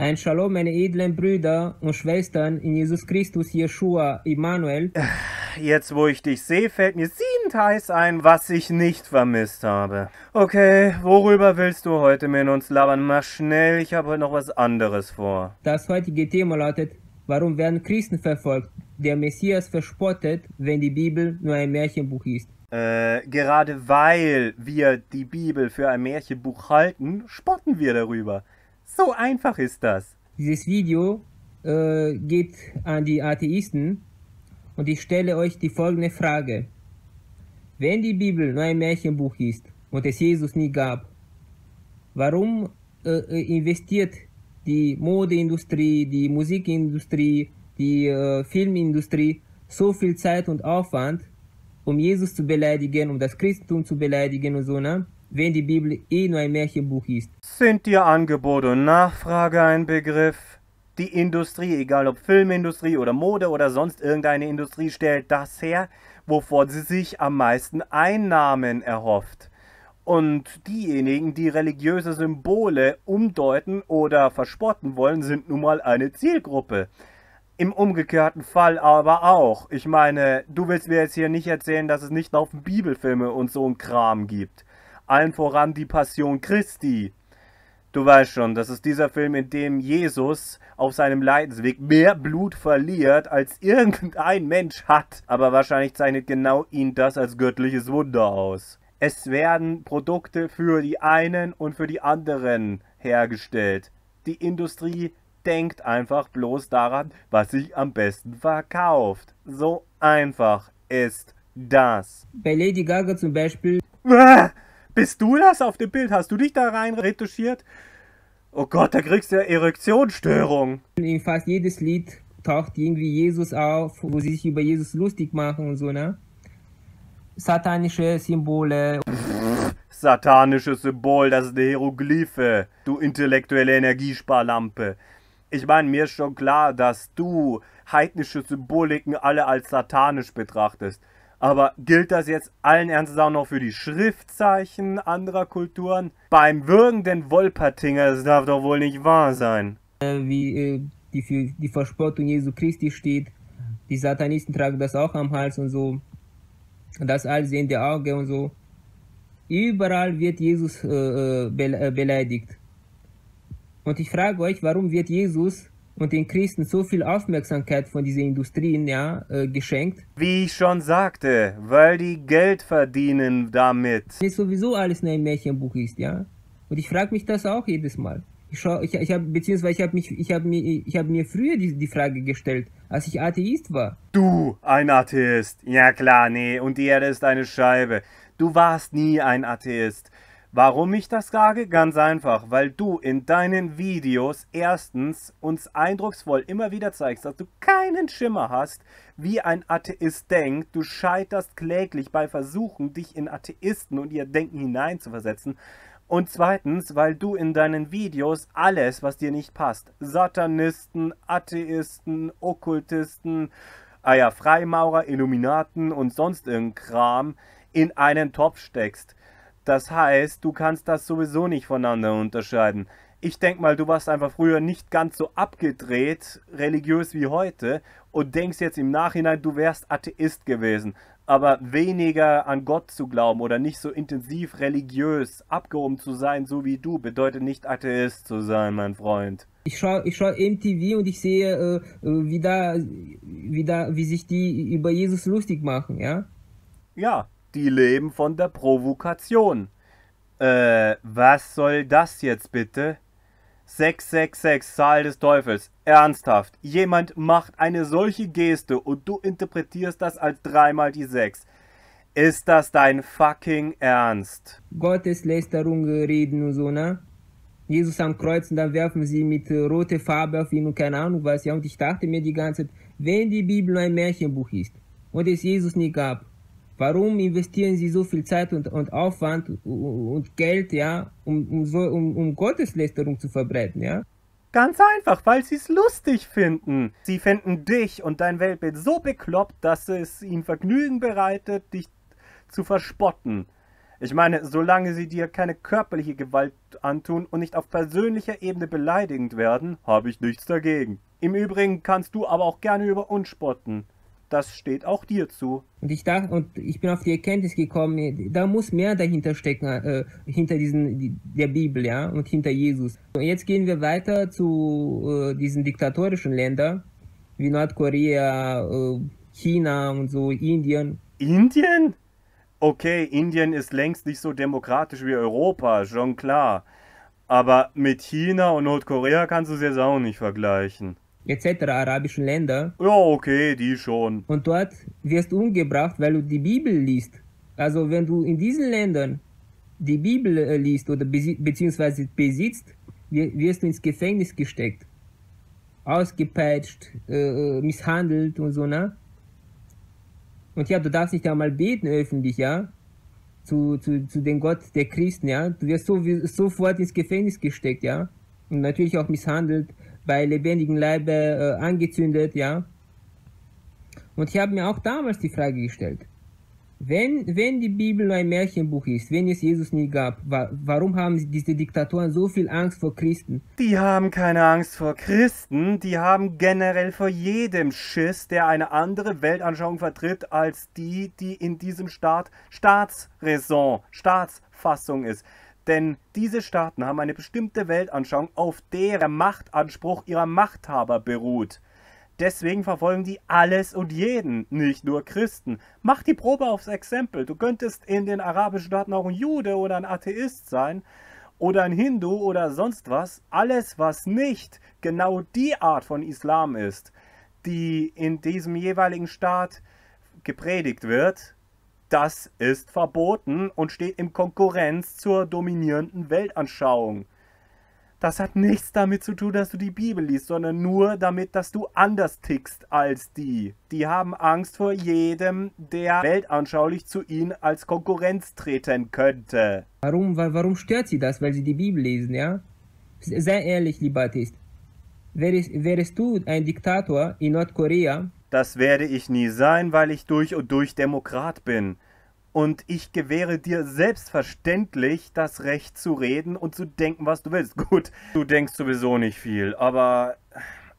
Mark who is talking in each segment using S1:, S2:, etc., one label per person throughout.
S1: Ein Shalom, meine edlen Brüder und Schwestern in Jesus Christus, Jeshua, Immanuel.
S2: Jetzt, wo ich dich sehe, fällt mir siebenteils ein, was ich nicht vermisst habe. Okay, worüber willst du heute mit uns labern? Mach schnell, ich habe heute noch was anderes vor.
S1: Das heutige Thema lautet, warum werden Christen verfolgt? Der Messias verspottet, wenn die Bibel nur ein Märchenbuch ist.
S2: Äh, gerade weil wir die Bibel für ein Märchenbuch halten, spotten wir darüber. So einfach ist das.
S1: Dieses Video äh, geht an die Atheisten und ich stelle euch die folgende Frage. Wenn die Bibel nur ein Märchenbuch ist und es Jesus nie gab, warum äh, investiert die Modeindustrie, die Musikindustrie, die äh, Filmindustrie so viel Zeit und Aufwand, um Jesus zu beleidigen, um das Christentum zu beleidigen und so, ne? Wenn die Bibel eh nur ein Märchenbuch ist.
S2: Sind dir Angebot und Nachfrage ein Begriff? Die Industrie, egal ob Filmindustrie oder Mode oder sonst irgendeine Industrie, stellt das her, wovon sie sich am meisten Einnahmen erhofft. Und diejenigen, die religiöse Symbole umdeuten oder verspotten wollen, sind nun mal eine Zielgruppe. Im umgekehrten Fall aber auch. Ich meine, du willst mir jetzt hier nicht erzählen, dass es nicht noch Bibelfilme und so ein Kram gibt allen voran die Passion Christi. Du weißt schon, das ist dieser Film, in dem Jesus auf seinem Leidensweg mehr Blut verliert, als irgendein Mensch hat. Aber wahrscheinlich zeichnet genau ihn das als göttliches Wunder aus. Es werden Produkte für die einen und für die anderen hergestellt. Die Industrie denkt einfach bloß daran, was sich am besten verkauft. So einfach ist das.
S1: Bei Lady Gaga zum Beispiel.
S2: Ah! Bist du das auf dem Bild? Hast du dich da rein retuschiert? Oh Gott, da kriegst du ja Erektionsstörung.
S1: In fast jedes Lied taucht irgendwie Jesus auf, wo sie sich über Jesus lustig machen und so, ne? Satanische Symbole.
S2: Satanische Symbol, das ist eine Hieroglyphe, du intellektuelle Energiesparlampe. Ich meine, mir ist schon klar, dass du heidnische Symboliken alle als satanisch betrachtest. Aber gilt das jetzt allen Ernstes auch noch für die Schriftzeichen anderer Kulturen? Beim würgenden Wolpertinger, das darf doch wohl nicht wahr sein.
S1: Äh, wie äh, die für die Verspottung Jesu Christi steht. Die Satanisten tragen das auch am Hals und so. Das der Auge und so. Überall wird Jesus äh, äh, äh beleidigt. Und ich frage euch, warum wird Jesus und den Christen so viel Aufmerksamkeit von diesen Industrien ja, äh, geschenkt.
S2: Wie ich schon sagte, weil die Geld verdienen damit.
S1: Das sowieso alles nur ein Märchenbuch ist, ja. Und ich frage mich das auch jedes Mal. Ich schau, ich, ich habe beziehungsweise ich habe mich, ich habe mir, ich habe mir früher die, die Frage gestellt, als ich Atheist war.
S2: Du, ein Atheist? Ja klar, nee. Und die Erde ist eine Scheibe. Du warst nie ein Atheist. Warum ich das sage? Ganz einfach, weil du in deinen Videos erstens uns eindrucksvoll immer wieder zeigst, dass du keinen Schimmer hast, wie ein Atheist denkt. Du scheiterst kläglich bei Versuchen, dich in Atheisten und ihr Denken hineinzuversetzen. Und zweitens, weil du in deinen Videos alles, was dir nicht passt, Satanisten, Atheisten, Okkultisten, ah ja, Freimaurer, Illuminaten und sonst irgendein Kram in einen Topf steckst. Das heißt, du kannst das sowieso nicht voneinander unterscheiden. Ich denke mal, du warst einfach früher nicht ganz so abgedreht, religiös wie heute und denkst jetzt im Nachhinein, du wärst Atheist gewesen. Aber weniger an Gott zu glauben oder nicht so intensiv religiös abgehoben zu sein, so wie du, bedeutet nicht Atheist zu sein, mein Freund.
S1: Ich schaue ich schau MTV und ich sehe, äh, äh, wie, da, wie, da, wie sich die über Jesus lustig machen, ja?
S2: Ja, die leben von der Provokation. Äh, was soll das jetzt bitte? 666, Zahl des Teufels. Ernsthaft, jemand macht eine solche Geste und du interpretierst das als dreimal die 6. Ist das dein fucking Ernst?
S1: Gotteslästerung reden und so, ne? Jesus am Kreuz und dann werfen sie mit äh, roter Farbe auf ihn und keine Ahnung was, ja. Und ich dachte mir die ganze Zeit, wenn die Bibel ein Märchenbuch ist und es Jesus nie gab, Warum investieren sie so viel Zeit und, und Aufwand und Geld, ja, um, um, so, um, um Gotteslästerung zu verbreiten, ja?
S2: Ganz einfach, weil sie es lustig finden. Sie finden dich und dein Weltbild so bekloppt, dass es ihnen Vergnügen bereitet, dich zu verspotten. Ich meine, solange sie dir keine körperliche Gewalt antun und nicht auf persönlicher Ebene beleidigend werden, habe ich nichts dagegen. Im Übrigen kannst du aber auch gerne über uns spotten. Das steht auch dir zu.
S1: Und ich dachte, und ich bin auf die Erkenntnis gekommen, da muss mehr dahinter stecken, äh, hinter diesen, der Bibel, ja, und hinter Jesus. Und jetzt gehen wir weiter zu äh, diesen diktatorischen Ländern, wie Nordkorea, äh, China und so, Indien.
S2: Indien? Okay, Indien ist längst nicht so demokratisch wie Europa, schon klar. Aber mit China und Nordkorea kannst du es jetzt auch nicht vergleichen.
S1: Etc. arabischen Länder.
S2: Ja, okay, die schon.
S1: Und dort wirst du umgebracht, weil du die Bibel liest. Also wenn du in diesen Ländern die Bibel äh, liest oder besi beziehungsweise besitzt, wirst du ins Gefängnis gesteckt. Ausgepeitscht, äh, äh misshandelt und so, ne? Und ja, du darfst nicht einmal beten öffentlich, ja, zu, zu, zu dem Gott der Christen, ja. Du wirst so, sofort ins Gefängnis gesteckt, ja. Und natürlich auch misshandelt, bei lebendigem Leibe äh, angezündet, ja. Und ich habe mir auch damals die Frage gestellt, wenn, wenn die Bibel nur ein Märchenbuch ist, wenn es Jesus nie gab, wa warum haben diese Diktatoren so viel Angst vor Christen?
S2: Die haben keine Angst vor Christen, die haben generell vor jedem Schiss, der eine andere Weltanschauung vertritt als die, die in diesem Staat Staatsräson, Staatsfassung ist. Denn diese Staaten haben eine bestimmte Weltanschauung, auf der der Machtanspruch ihrer Machthaber beruht. Deswegen verfolgen die alles und jeden, nicht nur Christen. Mach die Probe aufs Exempel. Du könntest in den arabischen Staaten auch ein Jude oder ein Atheist sein oder ein Hindu oder sonst was. Alles, was nicht genau die Art von Islam ist, die in diesem jeweiligen Staat gepredigt wird, das ist verboten und steht in Konkurrenz zur dominierenden Weltanschauung. Das hat nichts damit zu tun, dass du die Bibel liest, sondern nur damit, dass du anders tickst als die. Die haben Angst vor jedem, der weltanschaulich zu ihnen als Konkurrenz treten könnte.
S1: Warum, warum stört sie das? Weil sie die Bibel lesen, ja? Sei ehrlich, lieber Atheist. Wärest, wärest du ein Diktator in Nordkorea?
S2: Das werde ich nie sein, weil ich durch und durch Demokrat bin und ich gewähre dir selbstverständlich das Recht zu reden und zu denken, was du willst. Gut, du denkst sowieso nicht viel, aber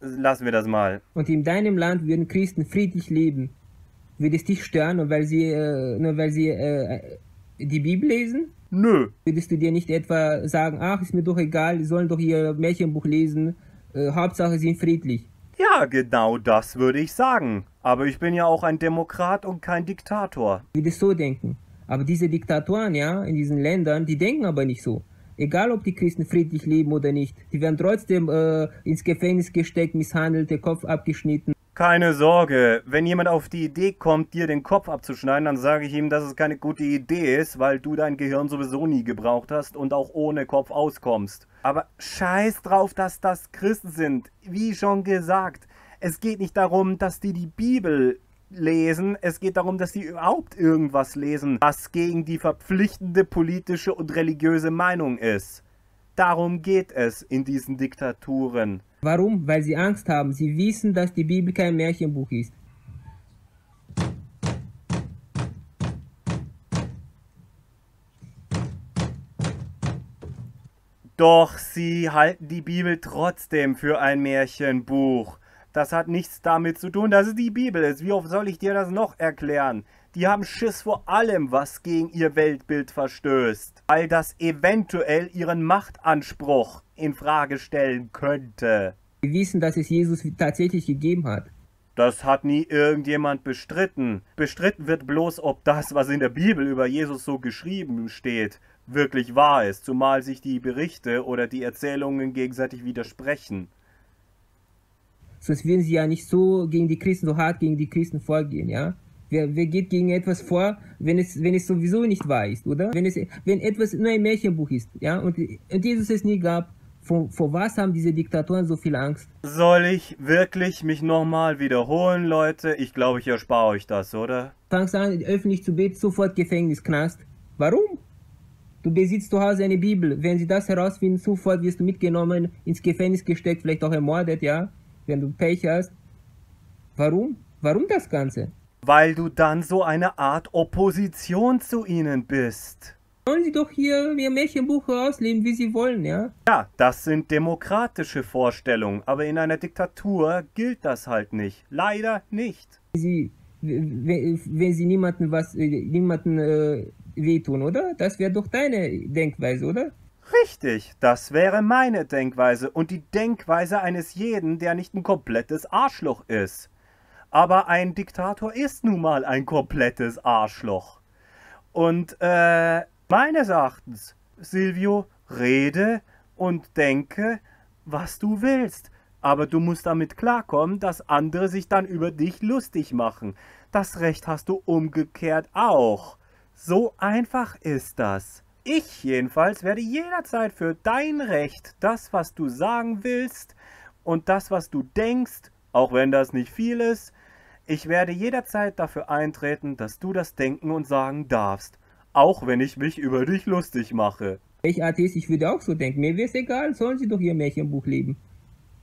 S2: lassen wir das mal.
S1: Und in deinem Land würden Christen friedlich leben. Würde es dich stören, nur weil sie, äh, nur weil sie äh, die Bibel lesen?
S2: Nö.
S1: Würdest du dir nicht etwa sagen, ach, ist mir doch egal, die sollen doch ihr Märchenbuch lesen, äh, Hauptsache sie sind friedlich?
S2: Ja, genau das würde ich sagen. Aber ich bin ja auch ein Demokrat und kein Diktator.
S1: Ich würde so denken. Aber diese Diktatoren, ja, in diesen Ländern, die denken aber nicht so. Egal, ob die Christen friedlich leben oder nicht. Die werden trotzdem äh, ins Gefängnis gesteckt, misshandelt, der Kopf abgeschnitten.
S2: Keine Sorge, wenn jemand auf die Idee kommt, dir den Kopf abzuschneiden, dann sage ich ihm, dass es keine gute Idee ist, weil du dein Gehirn sowieso nie gebraucht hast und auch ohne Kopf auskommst. Aber scheiß drauf, dass das Christen sind. Wie schon gesagt, es geht nicht darum, dass die die Bibel lesen, es geht darum, dass sie überhaupt irgendwas lesen, was gegen die verpflichtende politische und religiöse Meinung ist. Darum geht es in diesen Diktaturen.
S1: Warum? Weil sie Angst haben. Sie wissen, dass die Bibel kein Märchenbuch ist.
S2: Doch sie halten die Bibel trotzdem für ein Märchenbuch. Das hat nichts damit zu tun, dass es die Bibel ist. Wie oft soll ich dir das noch erklären? Die haben Schiss vor allem, was gegen ihr Weltbild verstößt, weil das eventuell ihren Machtanspruch in Frage stellen könnte.
S1: Wir wissen, dass es Jesus tatsächlich gegeben hat.
S2: Das hat nie irgendjemand bestritten. Bestritten wird bloß, ob das, was in der Bibel über Jesus so geschrieben steht, wirklich wahr ist, zumal sich die Berichte oder die Erzählungen gegenseitig widersprechen.
S1: Sonst würden sie ja nicht so gegen die Christen, so hart gegen die Christen vorgehen, ja? Wer, wer geht gegen etwas vor, wenn es, wenn es sowieso nicht wahr ist, oder? Wenn, es, wenn etwas nur ein Märchenbuch ist, ja, und, und Jesus es nie gab, vor, vor was haben diese Diktatoren so viel Angst?
S2: Soll ich wirklich mich nochmal wiederholen, Leute? Ich glaube, ich erspare euch das, oder?
S1: Fangst an, öffentlich zu beten, sofort Gefängnis, Knast. Warum? Du besitzt zu Hause eine Bibel. Wenn sie das herausfinden, sofort wirst du mitgenommen, ins Gefängnis gesteckt, vielleicht auch ermordet, ja? Wenn du Pech hast. Warum? Warum das Ganze?
S2: Weil du dann so eine Art Opposition zu ihnen bist.
S1: Sollen sie doch hier ihr Märchenbuch ausleben, wie sie wollen, ja?
S2: Ja, das sind demokratische Vorstellungen, aber in einer Diktatur gilt das halt nicht. Leider nicht.
S1: Sie, wenn, wenn sie niemanden was, niemanden äh, wehtun, oder? Das wäre doch deine Denkweise, oder?
S2: Richtig, das wäre meine Denkweise und die Denkweise eines jeden, der nicht ein komplettes Arschloch ist. Aber ein Diktator ist nun mal ein komplettes Arschloch. Und äh, meines Erachtens, Silvio, rede und denke, was du willst. Aber du musst damit klarkommen, dass andere sich dann über dich lustig machen. Das Recht hast du umgekehrt auch. So einfach ist das. Ich jedenfalls werde jederzeit für dein Recht, das, was du sagen willst und das, was du denkst, auch wenn das nicht viel ist, ich werde jederzeit dafür eintreten, dass du das denken und sagen darfst, auch wenn ich mich über dich lustig mache.
S1: Ich Atheist, ich würde auch so denken. Mir wäre es egal, sollen sie doch ihr Märchenbuch leben.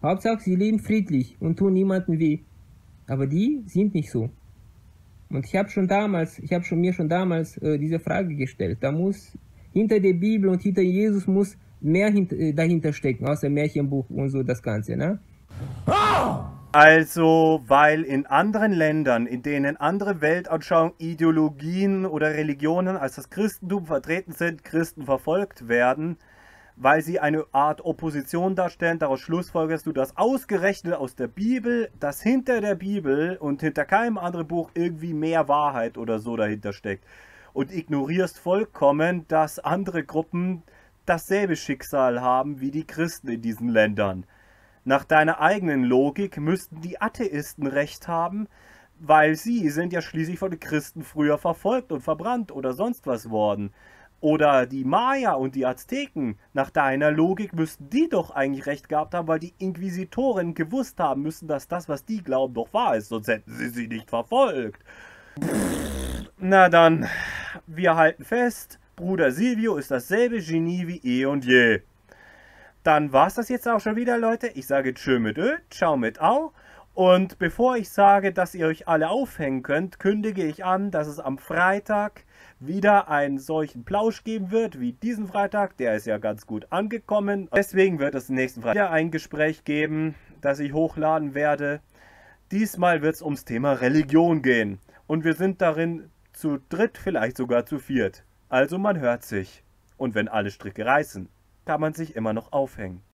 S1: Hauptsache, sie leben friedlich und tun niemandem weh. Aber die sind nicht so. Und ich habe schon damals, ich habe schon mir schon damals äh, diese Frage gestellt. Da muss hinter der Bibel und hinter Jesus muss mehr hint äh, dahinter stecken, außer Märchenbuch und so das Ganze, ne?
S2: Also, weil in anderen Ländern, in denen andere Weltanschauungen, Ideologien oder Religionen als das Christentum vertreten sind, Christen verfolgt werden, weil sie eine Art Opposition darstellen. Daraus schlussfolgerst du, dass ausgerechnet aus der Bibel, dass hinter der Bibel und hinter keinem anderen Buch irgendwie mehr Wahrheit oder so dahinter steckt. Und ignorierst vollkommen, dass andere Gruppen dasselbe Schicksal haben wie die Christen in diesen Ländern. Nach deiner eigenen Logik müssten die Atheisten recht haben, weil sie sind ja schließlich von den Christen früher verfolgt und verbrannt oder sonst was worden. Oder die Maya und die Azteken, nach deiner Logik müssten die doch eigentlich recht gehabt haben, weil die Inquisitoren gewusst haben müssen, dass das, was die glauben, doch wahr ist, sonst hätten sie sie nicht verfolgt. Na dann, wir halten fest, Bruder Silvio ist dasselbe Genie wie eh und je. Dann war's das jetzt auch schon wieder, Leute. Ich sage Tschö mit Ö, Ciao mit Au. Und bevor ich sage, dass ihr euch alle aufhängen könnt, kündige ich an, dass es am Freitag wieder einen solchen Plausch geben wird wie diesen Freitag. Der ist ja ganz gut angekommen. Deswegen wird es nächsten Freitag wieder ein Gespräch geben, das ich hochladen werde. Diesmal wird es ums Thema Religion gehen. Und wir sind darin zu dritt, vielleicht sogar zu viert. Also man hört sich. Und wenn alle Stricke reißen, kann man sich immer noch aufhängen.